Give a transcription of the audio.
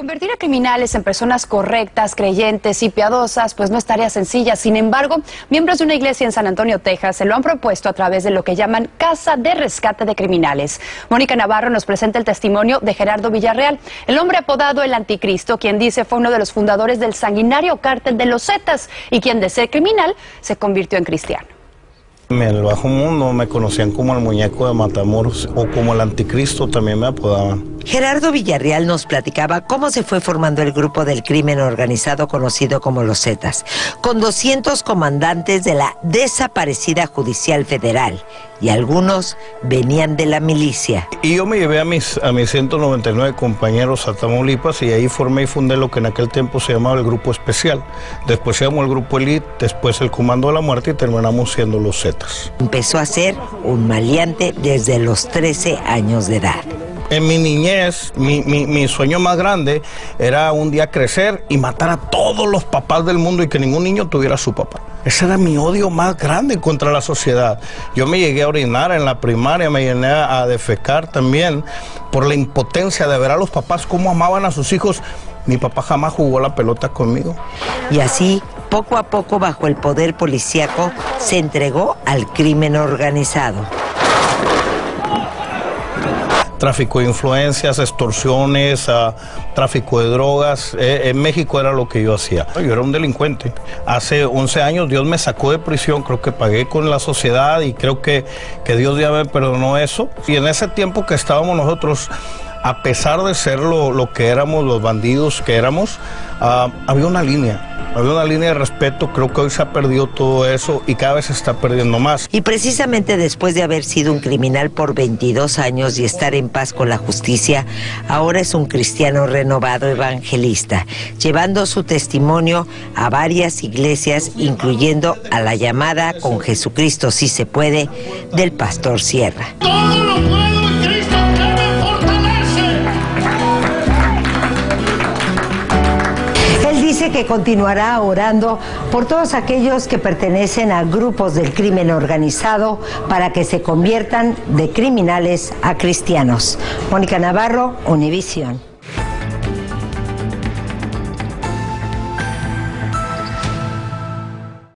Convertir a criminales en personas correctas, creyentes y piadosas, pues no es tarea sencilla. Sin embargo, miembros de una iglesia en San Antonio, Texas, se lo han propuesto a través de lo que llaman Casa de Rescate de Criminales. Mónica Navarro nos presenta el testimonio de Gerardo Villarreal, el hombre apodado el Anticristo, quien dice fue uno de los fundadores del sanguinario cártel de los Zetas y quien de ser criminal se convirtió en cristiano. En el bajo mundo me conocían como el muñeco de Matamoros o como el anticristo también me apodaban. Gerardo Villarreal nos platicaba cómo se fue formando el grupo del crimen organizado conocido como los Zetas, con 200 comandantes de la desaparecida judicial federal y algunos venían de la milicia. Y yo me llevé a mis, a mis 199 compañeros a Tamaulipas y ahí formé y fundé lo que en aquel tiempo se llamaba el Grupo Especial. Después se llamó el Grupo Elite, después el Comando de la Muerte y terminamos siendo los Zetas. Empezó a ser un maleante desde los 13 años de edad. En mi niñez, mi, sueño más grande era un día crecer y matar a todos los papás del mundo y que ningún niño tuviera su papá. Ese era mi odio más grande contra la sociedad. Yo me llegué a orinar en la primaria, me llené a defecar también por la impotencia de ver a los papás cómo amaban a sus hijos. Mi papá jamás jugó la pelota conmigo. Y así, poco a poco, bajo el poder policíaco, se entregó al crimen organizado tráfico de influencias, extorsiones, tráfico de drogas. Eh, en México era lo que yo hacía. Yo era un delincuente. Hace 11 años Dios me sacó de prisión, creo que pagué con la sociedad y creo que, que Dios ya me perdonó eso. Y en ese tiempo que estábamos nosotros a pesar de ser lo, que éramos, los bandidos que éramos, ah, había una línea. Había una línea de respeto, creo que hoy se ha perdido todo eso y cada vez se está perdiendo más. Y precisamente después de haber sido un criminal por 22 años y estar en paz con la justicia, ahora es un cristiano renovado evangelista, llevando su testimonio a varias iglesias, incluyendo a la llamada con Jesucristo si se puede del pastor Sierra. Dice que continuará orando por todos aquellos que pertenecen a grupos del crimen organizado para que se conviertan de criminales a cristianos. Mónica Navarro, Univisión.